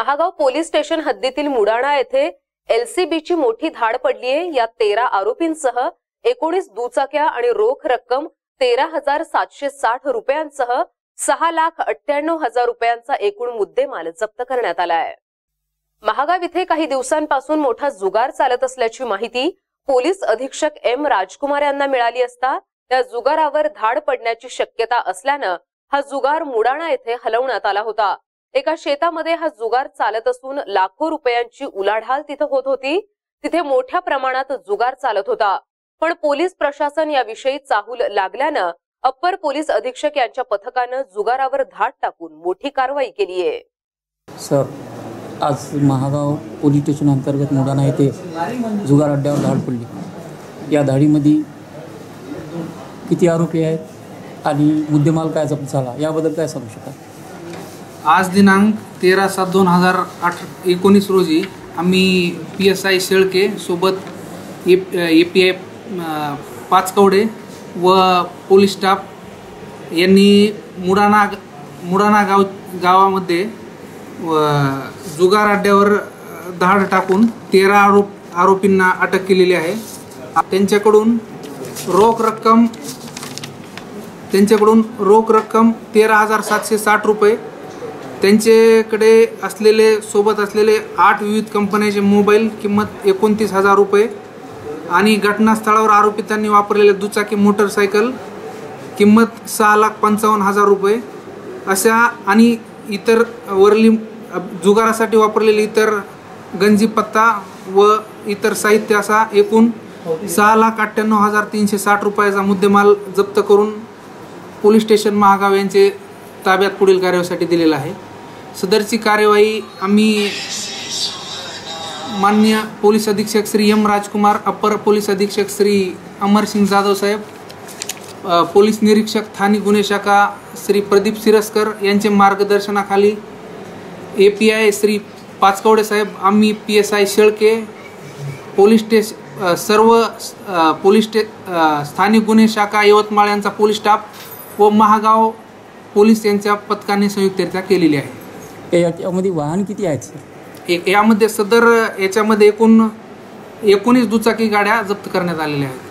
Mahagaon police station हद्दीतील मुडाणा येथे एलसीबीची मोठी धाड पडलीये. या तेरा आरोपींसह एकोणीस दुचाक्या आणि रोख रक्कम तेरा हजार सातशे साठ रुपयांसह सहा लाख अठ्ठ्याण्णव हजार रुपयांचा एकूण मुद्देमाल जप्त करण्यात आलाय. महागाव इथे काही दिवसांपासून मोठा जुगार चालत असल्याची माहिती पोलीस अधीक्षक एम राजकुमार यांना मिळाली असता त्या जुगारावर धाड पडण्याची शक्यता असल्यानं हा जुगार मुडाणा येथे हलवण्यात आला होता. एका शेतामध्ये हा जुगार चालत असून लाखो रुपयांची उलाढाल तिथं होत होती. तिथे मोठ्या प्रमाणात जुगार चालत होता. पण पोलीस प्रशासन याविषयी चाहूल लागल्यानं अप्पर पोलीस अधीक्षक यांच्या पथकानं जुगारावर धाड टाकून मोठी कारवाई केली आहे. सर आज महागाव पोलीस स्टेशन अंतर्गत मुडाणा येथे जुगार अड्ड्यावर धाड पडली. या धाडीमध्ये किती आरोपी आहेत आणि मुद्देमाल काय जप्त झाला? याबद्दल काय सांगू शकाल? आज दिनांक तेरा सात दोन हजार आठ एकोणीस रोजी आम्ही पी एस आय शेळके सोबत ए ए पी आय पाचकवडे व पोलीस स्टाफ यांनी मुडाणा मुडाणा गाव गावामध्ये व जुगार अड्ड्यावर धाड टाकून तेरा आरोप आरोपींना अटक केलेली आहे. त्यांच्याकडून रोख रक्कम त्यांच्याकडून रोख रक्कम तेरा हजार सातशे साठ रुपये त्यांच्याकडे असलेले सोबत असलेले आठ विविध कंपन्याचे मोबाईल किंमत एकोणतीस हजार रुपये. आणि घटनास्थळावर आरोपितांनी वापरलेले दुचाकी मोटरसायकल किंमत सहा लाख पंचावन्न हजार रुपये. अशा आणि इतर वरली जुगारासाठी वापरलेले इतर गंजी पत्ता व इतर साहित्य असा एकूण सहा लाख अठ्ठ्याण्णव हजार तीनशे साठ रुपयाचा मुद्देमाल जप्त करून पोलीस स्टेशन महागाव यांचे ताब्यात पुढील कार्यवाहीसाठी दिलेला आहे. सदरची कार्यवाही आम्ही मान्य पोलीस अधीक्षक Shri M Rajkumar upper police अधीक्षक श्री अमरसिंग जाधव साहेब पोलीस निरीक्षक ठाणे गुन्हे शाखा श्री प्रदीप सिरस्कर यांच्या मार्गदर्शनाखाली A P I Shri Pachkawade साहेब आम्ही P S I Shelke police station सर्व पोलीस स्टे स्थानिक गुन्हे शाखा यवतमाळ यांचा पोलीस स्टाफ व महागाव पोलीस यांच्या पथकाने संयुक्तरित्या केलेली आहे. याच्यामध्ये वाहन किती आहेत सर? यामध्ये सदर याच्यामध्ये एकूण एकोणीस दुचाकी गाड्या जप्त करण्यात आलेल्या आहेत.